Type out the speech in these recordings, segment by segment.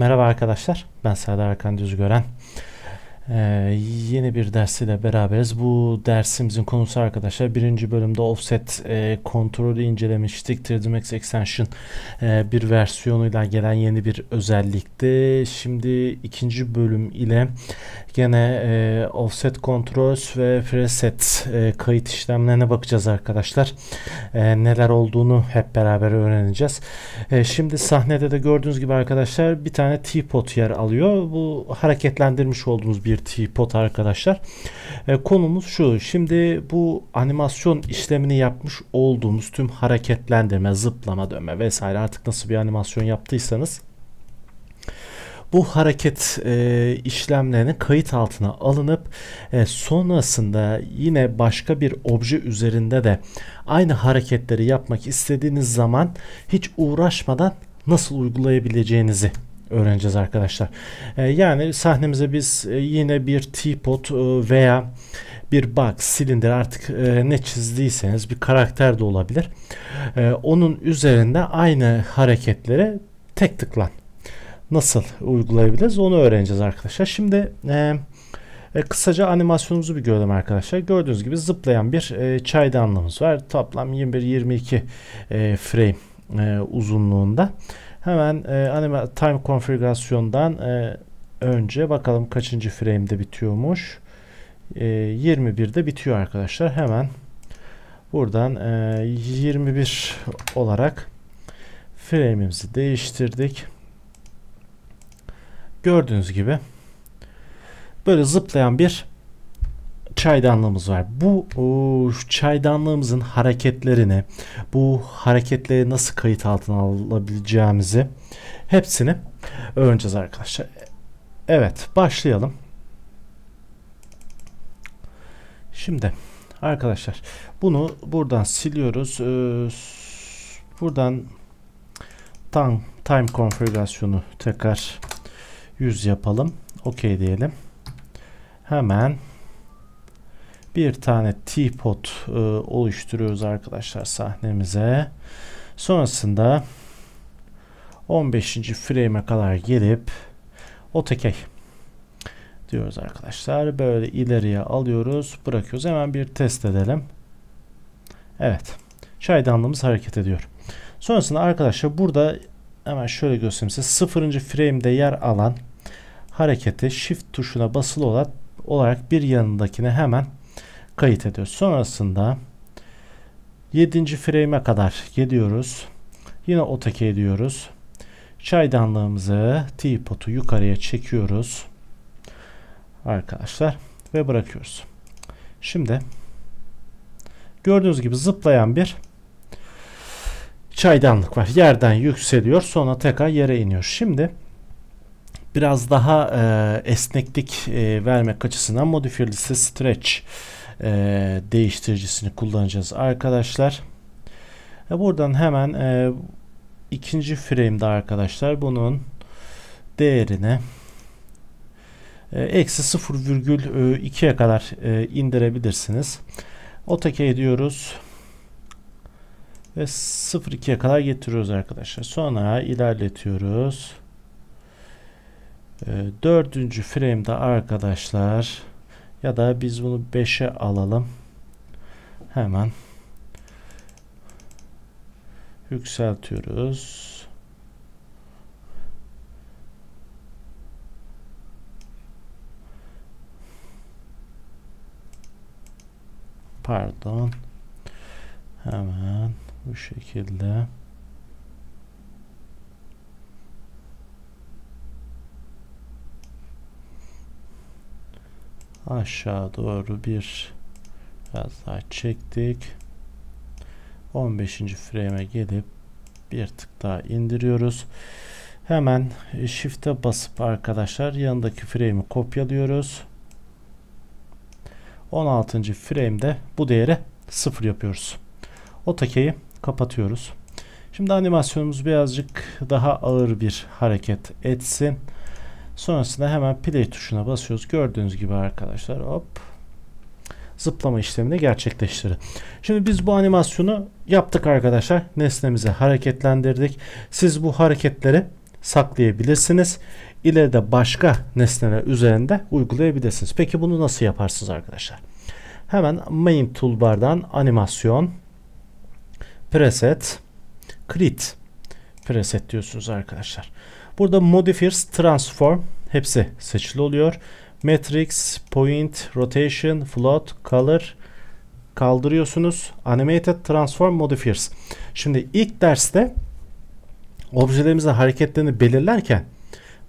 Merhaba arkadaşlar, ben Serdar Hakan Düzgören. Ee, yeni bir dersiyle beraberiz. Bu dersimizin konusu arkadaşlar birinci bölümde offset e, kontrolü incelemiştik. 3D Max Extension e, bir versiyonuyla gelen yeni bir özellikti. Şimdi ikinci bölüm ile gene e, offset controls ve preset e, kayıt işlemlerine bakacağız arkadaşlar. E, neler olduğunu hep beraber öğreneceğiz. E, şimdi sahnede de gördüğünüz gibi arkadaşlar bir tane teapot yer alıyor. Bu hareketlendirmiş olduğumuz bir teapot arkadaşlar. E, konumuz şu. Şimdi bu animasyon işlemini yapmış olduğumuz tüm hareketlendirme, zıplama, dönme vesaire artık nasıl bir animasyon yaptıysanız bu hareket e, işlemlerinin kayıt altına alınıp e, sonrasında yine başka bir obje üzerinde de aynı hareketleri yapmak istediğiniz zaman hiç uğraşmadan nasıl uygulayabileceğinizi öğreneceğiz arkadaşlar. E, yani sahnemize biz e, yine bir teapot e, veya bir box, silindir artık e, ne çizdiyseniz bir karakter de olabilir. E, onun üzerinde aynı hareketleri tek tıklan nasıl uygulayabiliriz onu öğreneceğiz arkadaşlar. Şimdi e, kısaca animasyonumuzu bir görelim arkadaşlar. Gördüğünüz gibi zıplayan bir e, çaydanlığımız var. Toplam 21-22 e, frame e, uzunluğunda. Hemen e, anima time konfigürasyondan e, önce bakalım kaçıncı frame'de bitiyormuş. E, 21'de bitiyor arkadaşlar. Hemen buradan e, 21 olarak frame'imizi değiştirdik. Gördüğünüz gibi böyle zıplayan bir çaydanlığımız var. Bu o, çaydanlığımızın hareketlerini, bu hareketleri nasıl kayıt altına alabileceğimizi hepsini öğreneceğiz arkadaşlar. Evet, başlayalım. Şimdi arkadaşlar bunu buradan siliyoruz. Ee, buradan time, time konfigürasyonu tekrar 100 yapalım. OK diyelim. Hemen bir tane teapot e, oluşturuyoruz arkadaşlar sahnemize. Sonrasında 15. frame'e kadar gelip OTK diyoruz arkadaşlar. Böyle ileriye alıyoruz. Bırakıyoruz. Hemen bir test edelim. Evet. Çaydanlığımız hareket ediyor. Sonrasında arkadaşlar burada hemen şöyle göstereyim size. 0. frame'de yer alan hareketi shift tuşuna basılı olarak bir yanındakine hemen kayıt ediyoruz. Sonrasında 7. frame'e kadar geliyoruz. Yine otake ediyoruz. Çaydanlığımızı teapot'u yukarıya çekiyoruz. Arkadaşlar ve bırakıyoruz. Şimdi gördüğünüz gibi zıplayan bir çaydanlık var. Yerden yükseliyor sonra tekrar yere iniyor. Şimdi biraz daha e, esneklik e, vermek açısından modifier liste stretch e, değiştiricisini kullanacağız arkadaşlar. E, buradan hemen e, ikinci frame'de arkadaşlar bunun değerini e, eksi 0,2'ye kadar e, indirebilirsiniz. Otake ediyoruz ve 0,2'ye kadar getiriyoruz arkadaşlar. Sonra ilerletiyoruz. Ee, dördüncü frame'de arkadaşlar ya da biz bunu 5'e alalım. Hemen yükseltiyoruz. Pardon. Hemen bu şekilde. Aşağı doğru bir biraz daha çektik 15. frame'e gelip bir tık daha indiriyoruz hemen shift'e basıp arkadaşlar yanındaki frame'i kopyalıyoruz 16. frame'de bu değeri 0 yapıyoruz o takeyi kapatıyoruz şimdi animasyonumuz birazcık daha ağır bir hareket etsin Sonrasında hemen play tuşuna basıyoruz. Gördüğünüz gibi arkadaşlar hop zıplama işlemini gerçekleştirdi. Şimdi biz bu animasyonu yaptık arkadaşlar. Nesnemizi hareketlendirdik. Siz bu hareketleri saklayabilirsiniz. İleride başka nesneler üzerinde uygulayabilirsiniz. Peki bunu nasıl yaparsınız arkadaşlar? Hemen main toolbar'dan animasyon, preset, create preset diyorsunuz arkadaşlar. Burada modifiers, transform hepsi seçili oluyor. Matrix, point, rotation, float, color kaldırıyorsunuz. Animated, transform, modifiers. Şimdi ilk derste objelerimizin hareketlerini belirlerken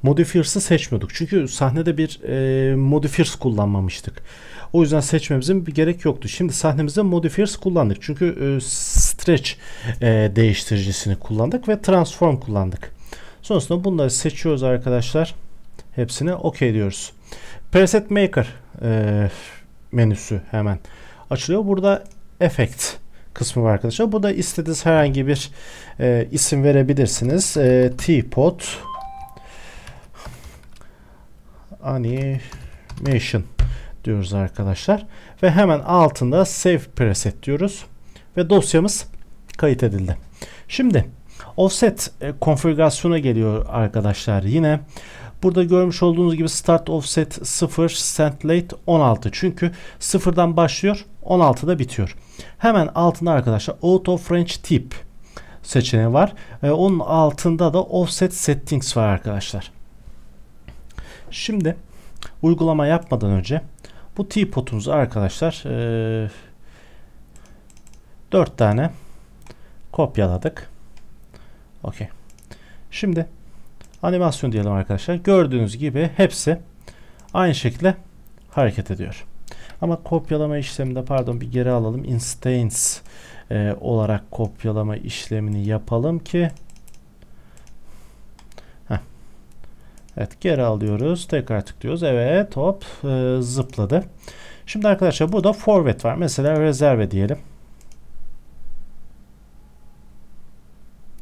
modifiers'ı seçmiyorduk. Çünkü sahnede bir e, modifiers kullanmamıştık. O yüzden seçmemizin bir gerek yoktu. Şimdi sahnemizde modifiers kullandık. Çünkü e, stretch e, değiştiricisini kullandık ve transform kullandık. Sonrasında bunları seçiyoruz arkadaşlar. Hepsine OK diyoruz. Preset Maker e, menüsü hemen açılıyor. Burada Effect kısmı var arkadaşlar. Burada istediğiniz herhangi bir e, isim verebilirsiniz. E, Teapot Animation diyoruz arkadaşlar. Ve hemen altında Save Preset diyoruz. Ve dosyamız kayıt edildi. Şimdi offset e, konfigürasyona geliyor arkadaşlar. Yine burada görmüş olduğunuz gibi start offset 0 send late 16. Çünkü sıfırdan başlıyor 16'da bitiyor. Hemen altında arkadaşlar auto French tip seçeneği var. E, onun altında da offset settings var arkadaşlar. Şimdi uygulama yapmadan önce bu teapot'umuzu arkadaşlar e, 4 tane kopyaladık. Okey. Şimdi animasyon diyelim arkadaşlar. Gördüğünüz gibi hepsi aynı şekilde hareket ediyor. Ama kopyalama işleminde pardon bir geri alalım. Instance e, olarak kopyalama işlemini yapalım ki Evet geri alıyoruz. Tekrar tıklıyoruz. Evet hop e, zıpladı. Şimdi arkadaşlar burada forward var. Mesela rezerve diyelim.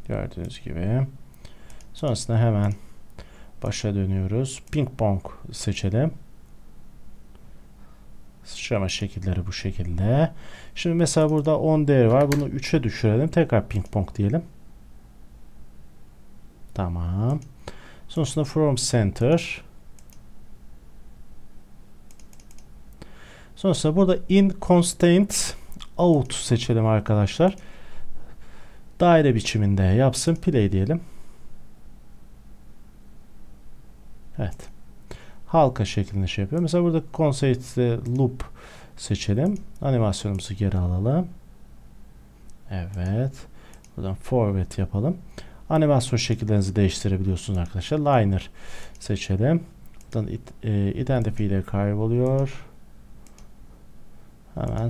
Gördüğünüz gibi. Sonrasında hemen başa dönüyoruz. Ping pong seçelim. Sıçrama şekilleri bu şekilde. Şimdi mesela burada 10 değeri var. Bunu 3'e düşürelim. Tekrar ping pong diyelim. Tamam. Sonrasında from center. Sonrasında burada in constraint out seçelim arkadaşlar. Daire biçiminde yapsın. Play diyelim. Evet. Halka şeklinde şey yapıyor. Mesela burada constraint loop seçelim. Animasyonumuzu geri alalım. Evet. Buradan forward yapalım. Animasyon şekillerinizi değiştirebiliyorsunuz arkadaşlar. Liner seçelim. Buradan it, e, identify ile kayboluyor. Hemen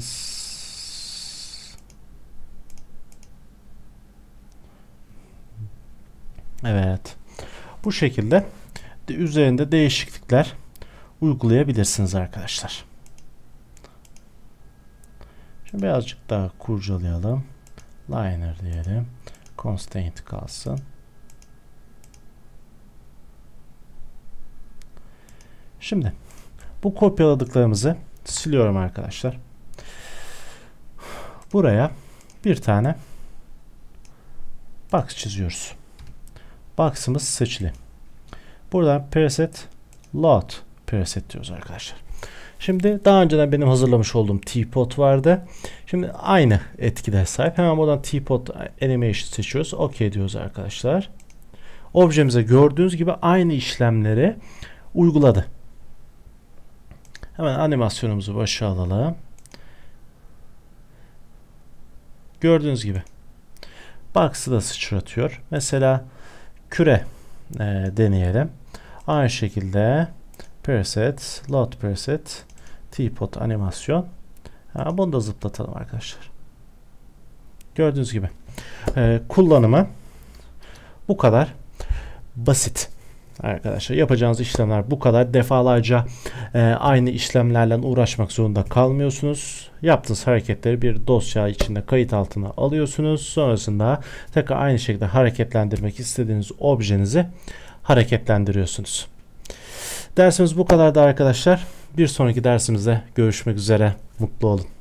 Evet. Bu şekilde de üzerinde değişiklikler uygulayabilirsiniz arkadaşlar. Şimdi birazcık daha kurcalayalım. Liner diyelim constraint kalsın. Şimdi bu kopyaladıklarımızı siliyorum arkadaşlar. Buraya bir tane box çiziyoruz. Box'ımız seçili. Buradan preset load preset diyoruz arkadaşlar. Şimdi daha önceden benim hazırlamış olduğum teapot vardı. Şimdi aynı etkide sahip. Hemen buradan teapot animation seçiyoruz. OK diyoruz arkadaşlar. Objemize gördüğünüz gibi aynı işlemleri uyguladı. Hemen animasyonumuzu başa alalım. Gördüğünüz gibi. Box'ı da sıçratıyor. Mesela küre e, deneyelim. Aynı şekilde preset, load preset teapot animasyon. Ha, bunu da zıplatalım arkadaşlar. Gördüğünüz gibi. Ee, kullanımı bu kadar basit. Arkadaşlar yapacağınız işlemler bu kadar. Defalarca e, aynı işlemlerle uğraşmak zorunda kalmıyorsunuz. Yaptığınız hareketleri bir dosya içinde kayıt altına alıyorsunuz. Sonrasında tekrar aynı şekilde hareketlendirmek istediğiniz objenizi hareketlendiriyorsunuz. Dersimiz bu kadardı arkadaşlar. Bir sonraki dersimizde görüşmek üzere. Mutlu olun.